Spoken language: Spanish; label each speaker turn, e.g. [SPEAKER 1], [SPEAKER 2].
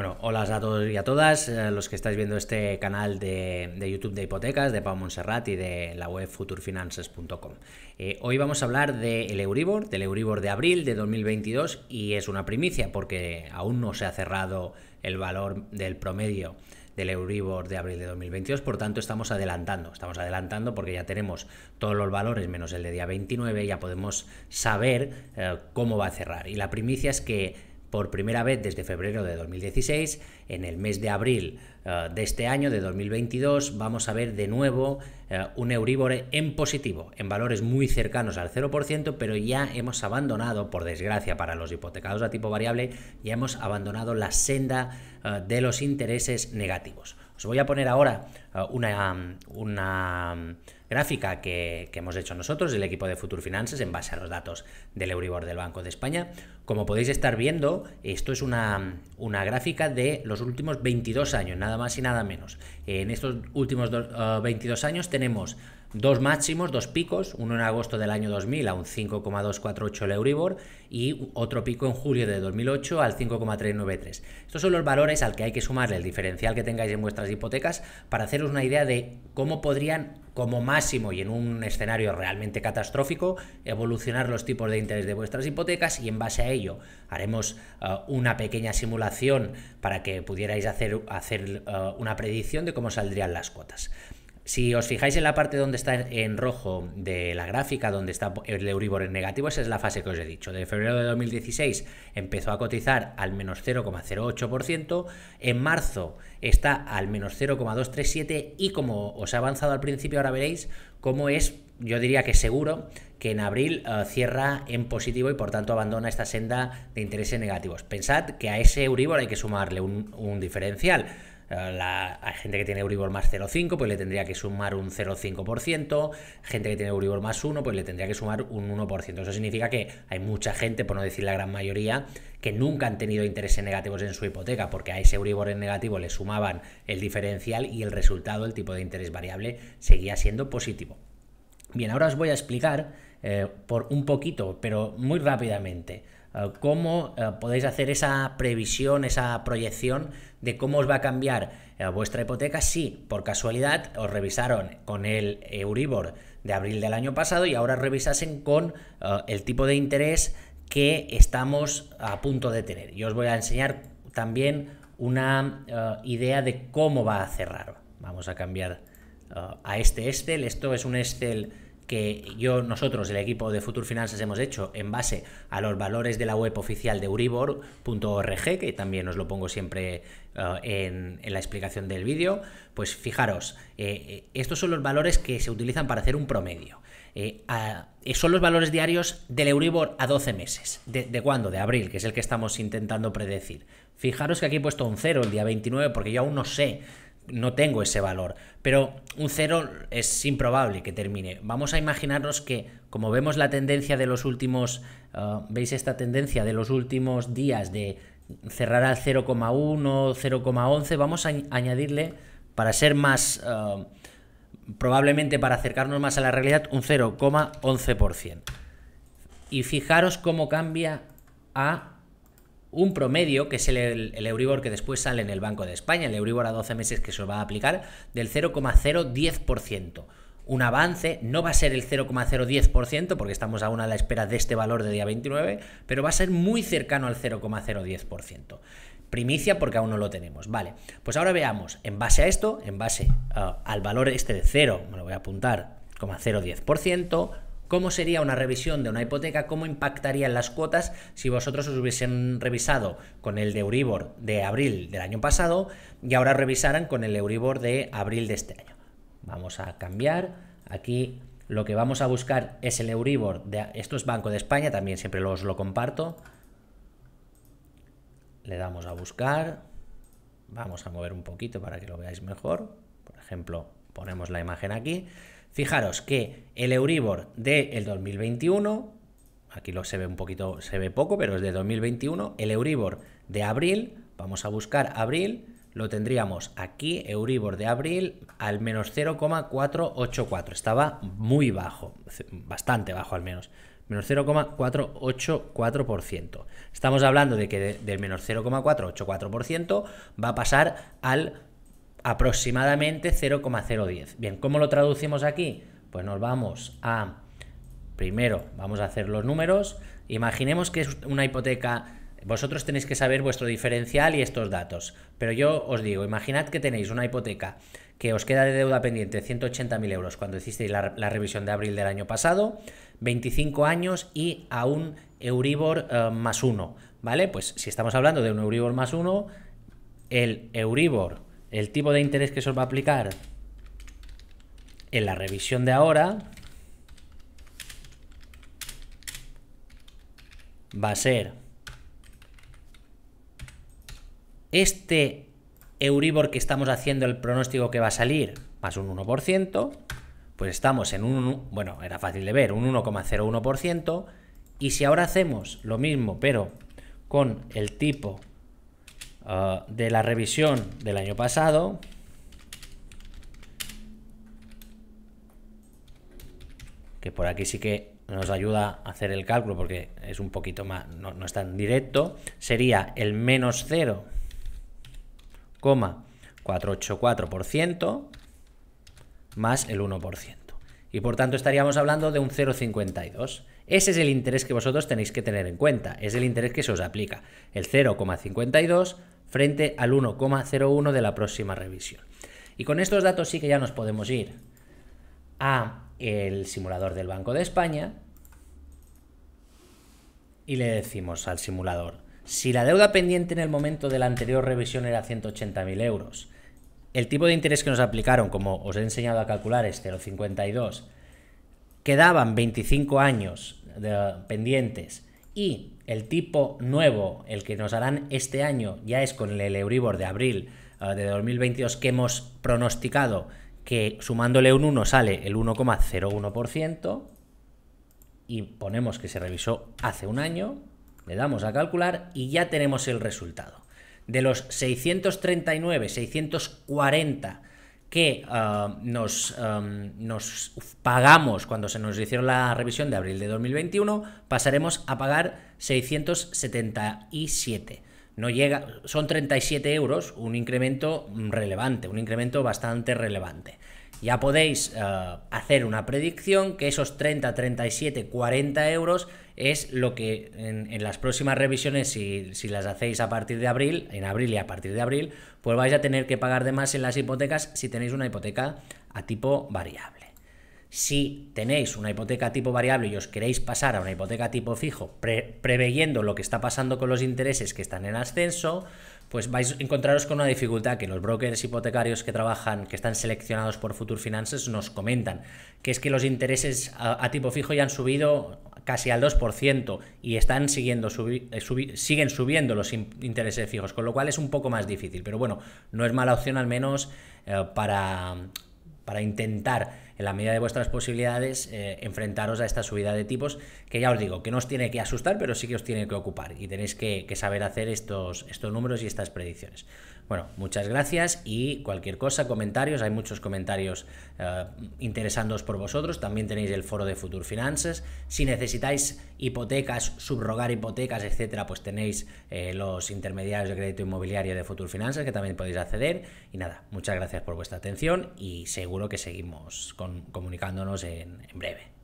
[SPEAKER 1] Bueno, hola a todos y a todas eh, los que estáis viendo este canal de, YouTube de hipotecas de Pau Montserrat y de la web futurfinances.com. Eh, hoy vamos a hablar del Euribor, del Euribor de abril de 2022 y es una primicia porque aún no se ha cerrado el valor del promedio del Euribor de abril de 2022, por tanto estamos adelantando, estamos adelantando porque ya tenemos todos los valores menos el de día 29, ya podemos saber eh, cómo va a cerrar. Y la primicia es que por primera vez desde febrero de 2016, en el mes de abril eh, de este año, de 2022, vamos a ver de nuevo eh, un Euribor en positivo, en valores muy cercanos al 0%, pero ya hemos abandonado, por desgracia para los hipotecados a tipo variable, ya hemos abandonado la senda eh, de los intereses negativos. Os voy a poner ahora una, una gráfica que, hemos hecho nosotros, el equipo de Future Finances, en base a los datos del Euribor del Banco de España. Como podéis estar viendo, esto es una, una gráfica de los últimos 22 años, nada más y nada menos. En estos últimos 22 ah, años tenemos dos máximos, dos picos, uno en agosto del año 2000 a un 5,248 el Euribor y otro pico en julio de 2008 al 5,393. Estos son los valores al que hay que sumarle el diferencial que tengáis en vuestras hipotecas para haceros una idea de cómo podrían, como máximo y en un escenario realmente catastrófico, evolucionar los tipos de interés de vuestras hipotecas y en base a ello haremos uh, una pequeña simulación para que pudierais hacer, hacer uh, una predicción de cómo saldrían las cuotas. Si os fijáis en la parte donde está en rojo de la gráfica, donde está el Euribor en negativo, esa es la fase que os he dicho. De febrero de 2016 empezó a cotizar al menos 0,08%, en marzo está al menos 0,237 y como os he avanzado al principio, ahora veréis cómo es, yo diría que seguro, que en abril eh, cierra en positivo y por tanto abandona esta senda de intereses negativos. Pensad que a ese Euribor hay que sumarle un diferencial la, hay gente que tiene Euribor más 0,5, pues le tendría que sumar un 0,5%. Gente que tiene Euribor más 1, pues le tendría que sumar un 1%. Eso significa que hay mucha gente, por no decir la gran mayoría, que nunca han tenido intereses negativos en su hipoteca, porque a ese Euribor en negativo le sumaban el diferencial y el resultado, el tipo de interés variable, seguía siendo positivo. Bien, ahora os voy a explicar eh, por un poquito, pero muy rápidamente, eh, cómo eh, podéis hacer esa previsión, esa proyección de cómo os va a cambiar eh, vuestra hipoteca si por casualidad os revisaron con el Euribor de abril del año pasado y ahora revisasen con el tipo de interés que estamos a punto de tener. Y os voy a enseñar también una idea de cómo va a cerrar. Vamos a cambiar a este Excel. Esto es un Excel que yo, nosotros, el equipo de Future Finanzas, hemos hecho en base a los valores de la web oficial de Uribor.org, que también os lo pongo siempre uh, en, la explicación del vídeo, pues fijaros, eh, eh, estos son los valores que se utilizan para hacer un promedio. Eh, son los valores diarios del Euribor a 12 meses. ¿De, ¿De cuándo? De abril, que es el que estamos intentando predecir. Fijaros que aquí he puesto un 0 el día 29 porque yo aún no sé no tengo ese valor. Pero un cero es improbable que termine. Vamos a imaginarnos que, como vemos la tendencia de los últimos, uh, veis esta tendencia de los últimos días de cerrar al 0,1, 0,11, vamos a añadirle, para ser más, uh, probablemente para acercarnos más a la realidad, un 0,11%. Y fijaros cómo cambia a un promedio, que es el, Euribor que después sale en el Banco de España, el Euribor a 12 meses que se va a aplicar, del 0,010%. Un avance no va a ser el 0,010% porque estamos aún a la espera de este valor de día 29, pero va a ser muy cercano al 0,010%. Primicia porque aún no lo tenemos. Vale, pues ahora veamos, en base a esto, en base uh, al valor este de 0, me lo voy a apuntar, 0,010%, cómo sería una revisión de una hipoteca, cómo impactarían las cuotas si vosotros os hubiesen revisado con el de Euribor de abril del año pasado y ahora revisaran con el Euribor de abril de este año. Vamos a cambiar. Aquí lo que vamos a buscar es el Euribor de esto es Banco de España, también siempre os lo comparto. Le damos a buscar. Vamos a mover un poquito para que lo veáis mejor. Por ejemplo, ponemos la imagen aquí. Fijaros que el Euribor del 2021, aquí lo se ve un poquito, se ve poco, pero es de 2021, el Euribor de abril, vamos a buscar abril, lo tendríamos aquí, Euribor de abril, al menos 0,484. Estaba muy bajo, bastante bajo al menos. menos 0,484%. Estamos hablando de que del menos 0,484% va a pasar al aproximadamente 0,010. Bien, ¿cómo lo traducimos aquí? Pues nos vamos a, primero vamos a hacer los números, imaginemos que es una hipoteca, vosotros tenéis que saber vuestro diferencial y estos datos, pero yo os digo, imaginad que tenéis una hipoteca que os queda de deuda pendiente 180.000 euros cuando hicisteis la, revisión de abril del año pasado, 25 años y a un Euribor eh, más 1, ¿vale? Pues si estamos hablando de un Euribor más 1, el Euribor el tipo de interés que se os va a aplicar en la revisión de ahora va a ser este Euribor que estamos haciendo el pronóstico que va a salir más un 1%, pues estamos en un, bueno, era fácil de ver, un 1,01%, y si ahora hacemos lo mismo, pero con el tipo Ah, de la revisión del año pasado, que por aquí sí que nos ayuda a hacer el cálculo porque es un poquito más, no, no es tan directo, sería el menos 0,484% más el 1%. Y por tanto estaríamos hablando de un 0,52. Ese es el interés que vosotros tenéis que tener en cuenta, es el interés que se os aplica, el 0,52 frente al 1,01 de la próxima revisión. Y con estos datos sí que ya nos podemos ir a el simulador del Banco de España y le decimos al simulador, si la deuda pendiente en el momento de la anterior revisión era 180.000 euros, el tipo de interés que nos aplicaron, como os he enseñado a calcular, es 0,52, quedaban 25 años de pendientes y el tipo nuevo, el que nos harán este año, ya es con el Euribor de abril eh, de 2022 que hemos pronosticado que sumándole un 1 sale el 1,01% y ponemos que se revisó hace un año, le damos a calcular y ya tenemos el resultado. De los 639, 640 que ah, nos, nos, pagamos cuando se nos hicieron la revisión de abril de 2021, pasaremos a pagar 677. No llega, son 37 euros, un incremento relevante, un incremento bastante relevante. Ya podéis ah, hacer una predicción que esos 30, 37, 40 euros es lo que en, las próximas revisiones, si, si, las hacéis a partir de abril, en abril y a partir de abril, pues vais a tener que pagar de más en las hipotecas si tenéis una hipoteca a tipo variable. Si tenéis una hipoteca tipo variable y os queréis pasar a una hipoteca tipo fijo, preveyendo lo que está pasando con los intereses que están en ascenso, pues vais a encontraros con una dificultad que los brokers hipotecarios que trabajan, que están seleccionados por Future Finances, nos comentan, que es que los intereses a, tipo fijo ya han subido casi al 2% y están siguiendo eh, siguen subiendo los intereses fijos, con lo cual es un poco más difícil. Pero bueno, no es mala opción al menos eh, para, para intentar en la medida de vuestras posibilidades, eh, enfrentaros a esta subida de tipos, que ya os digo, que no os tiene que asustar, pero sí que os tiene que ocupar y tenéis que, saber hacer estos, estos números y estas predicciones. Bueno, muchas gracias y cualquier cosa, comentarios, hay muchos comentarios eh, por vosotros, también tenéis el foro de Future Finances, si necesitáis hipotecas, subrogar hipotecas, etcétera, pues tenéis eh, los intermediarios de crédito inmobiliario de Future Finances que también podéis acceder. Y nada, muchas gracias por vuestra atención y seguro que seguimos con comunicándonos en, en breve.